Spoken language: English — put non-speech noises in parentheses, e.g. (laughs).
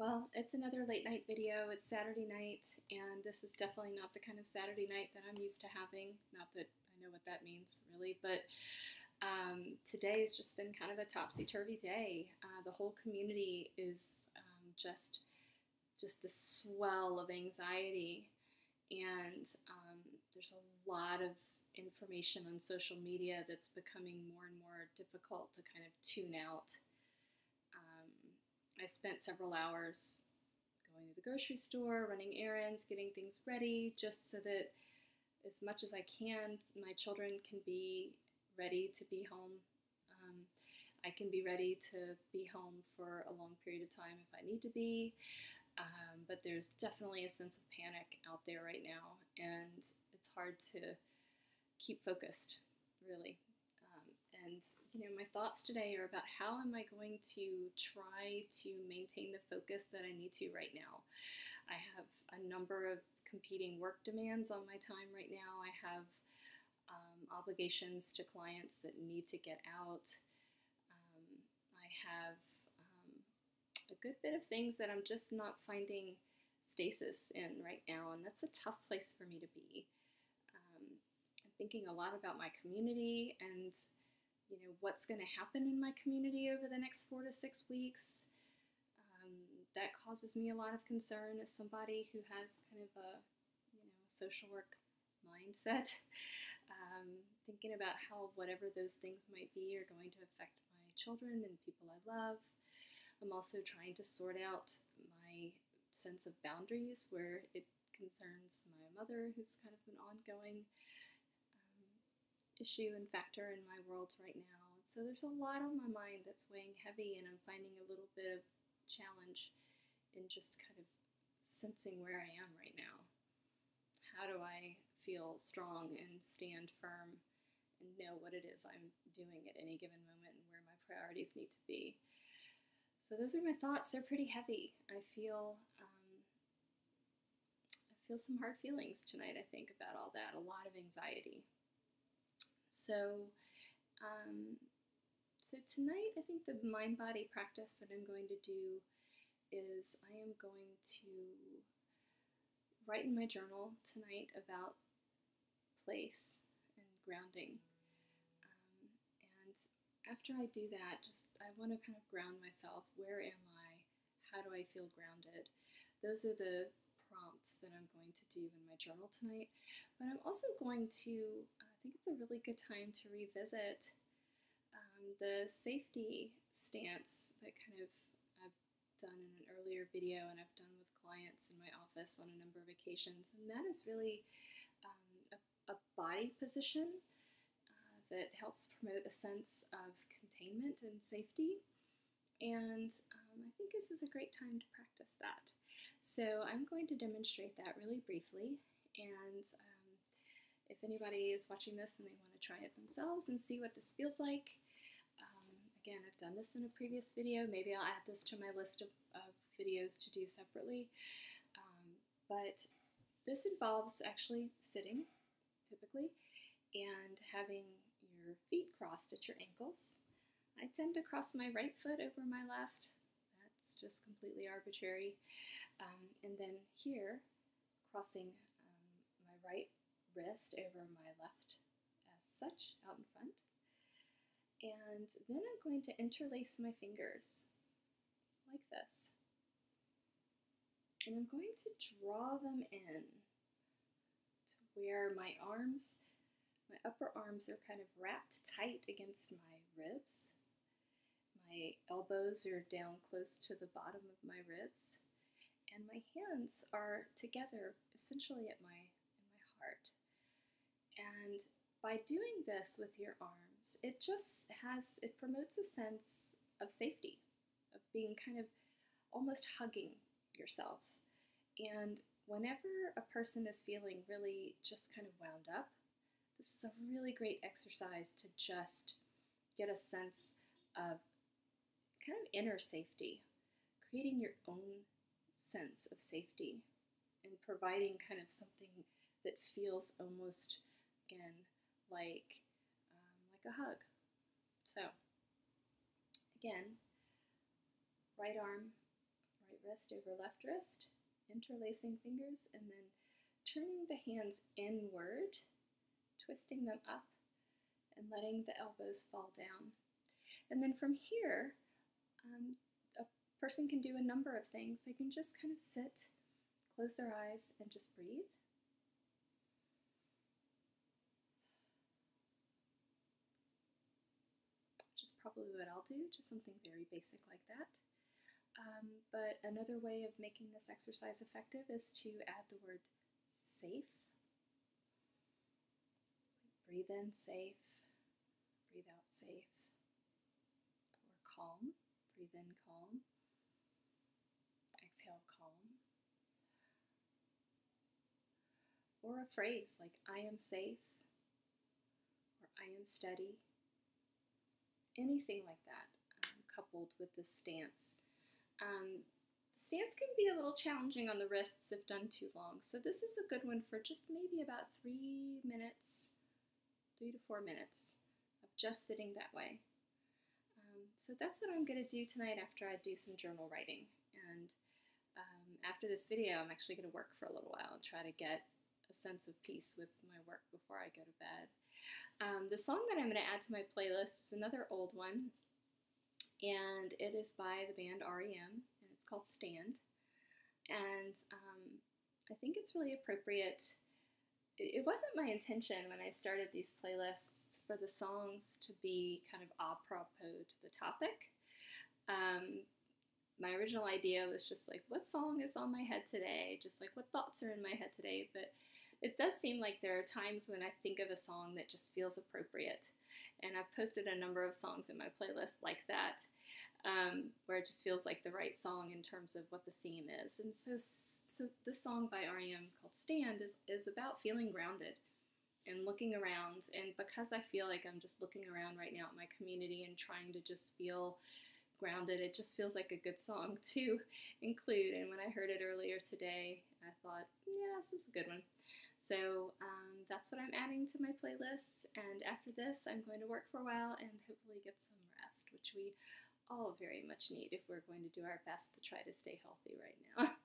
Well, it's another late night video. It's Saturday night, and this is definitely not the kind of Saturday night that I'm used to having. Not that I know what that means, really, but um, today has just been kind of a topsy turvy day. Uh, the whole community is um, just just the swell of anxiety, and um, there's a lot of information on social media that's becoming more and more difficult to kind of tune out. I spent several hours going to the grocery store, running errands, getting things ready, just so that as much as I can, my children can be ready to be home. Um, I can be ready to be home for a long period of time if I need to be. Um, but there's definitely a sense of panic out there right now, and it's hard to keep focused, really. And, you know, my thoughts today are about how am I going to try to maintain the focus that I need to right now. I have a number of competing work demands on my time right now. I have um, obligations to clients that need to get out. Um, I have um, a good bit of things that I'm just not finding stasis in right now, and that's a tough place for me to be. Um, I'm thinking a lot about my community and you know, what's going to happen in my community over the next four to six weeks. Um, that causes me a lot of concern as somebody who has kind of a, you know, social work mindset. (laughs) Um, thinking about how whatever those things might be are going to affect my children and people I love. I'm also trying to sort out my sense of boundaries where it concerns my mother, who's kind of an ongoing issue and factor in my world right now. So there's a lot on my mind that's weighing heavy, and I'm finding a little bit of challenge in just kind of sensing where I am right now. How do I feel strong and stand firm and know what it is I'm doing at any given moment and where my priorities need to be? So those are my thoughts. They're pretty heavy. I feel um, I feel some hard feelings tonight. I think about all that. A lot of anxiety. So, um, so tonight, I think the mind body practice that I'm going to do is I am going to write in my journal tonight about place and grounding. Um, and after I do that, just I want to kind of ground myself. Where am I? How do I feel grounded? Those are the prompts that I'm going to do in my journal tonight. But I'm also going to I think it's a really good time to revisit um, the safety stance that kind of I've done in an earlier video and I've done with clients in my office on a number of occasions. And that is really um, a, a, body position uh, that helps promote a sense of containment and safety. And um, I think this is a great time to practice that. So I'm going to demonstrate that really briefly. And if anybody is watching this and they want to try it themselves and see what this feels like, um, again, I've done this in a previous video. Maybe I'll add this to my list of, of videos to do separately. Um, but this involves actually sitting, typically, and having your feet crossed at your ankles. I tend to cross my right foot over my left. That's just completely arbitrary. Um, and then here, crossing um, my right wrist over my left as such out in front. And then I'm going to interlace my fingers like this. And I'm going to draw them in to where my arms, my upper arms are kind of wrapped tight against my ribs. My elbows are down close to the bottom of my ribs. And my hands are together essentially at my in my heart. And by doing this with your arms, it just has, it promotes a sense of safety, of being kind of almost hugging yourself. And whenever a person is feeling really just kind of wound up, this is a really great exercise to just get a sense of kind of inner safety, creating your own sense of safety and providing kind of something that feels almost again like um, like a hug. So again, right arm, right wrist over left wrist, interlacing fingers, and then turning the hands inward, twisting them up, and letting the elbows fall down. And then from here, um, a person can do a number of things. They can just kind of sit, close their eyes, and just breathe. Which is probably what I'll do, just something very basic like that. Um, but another way of making this exercise effective is to add the word safe. Breathe in safe, breathe out safe. Or calm, breathe in calm, exhale calm. Or a phrase like I am safe or I am steady. Anything like that um, coupled with the stance um, stance can be a little challenging on the wrists if done too long, so this is a good one for just maybe about three minutes, three to four minutes of just sitting that way. Um, so that's what I'm going to do tonight after I do some journal writing. And um, after this video, I'm actually going to work for a little while and try to get a sense of peace with my work before I go to bed. Um, the song that I'm going to add to my playlist is another old one and it is by the band REM, and it's called Stand. And um, I think it's really appropriate. It, wasn't my intention when I started these playlists for the songs to be kind of apropos to the topic. Um, my original idea was just like, what song is on my head today? Just like, what thoughts are in my head today? But it does seem like there are times when I think of a song that just feels appropriate and I've posted a number of songs in my playlist like that, um, where it just feels like the right song in terms of what the theme is. And so, so this song by REM called Stand is, is about feeling grounded and looking around. And because I feel like I'm just looking around right now at my community and trying to just feel grounded, it just feels like a good song (laughs) to include. And when I heard it earlier today, I thought, yeah, this is a good one. So um, that's what I'm adding to my playlist. And after this, I'm going to work for a while and hopefully get some rest, which we all very much need if we're going to do our best to try to stay healthy right now. (laughs)